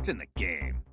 It's in the game.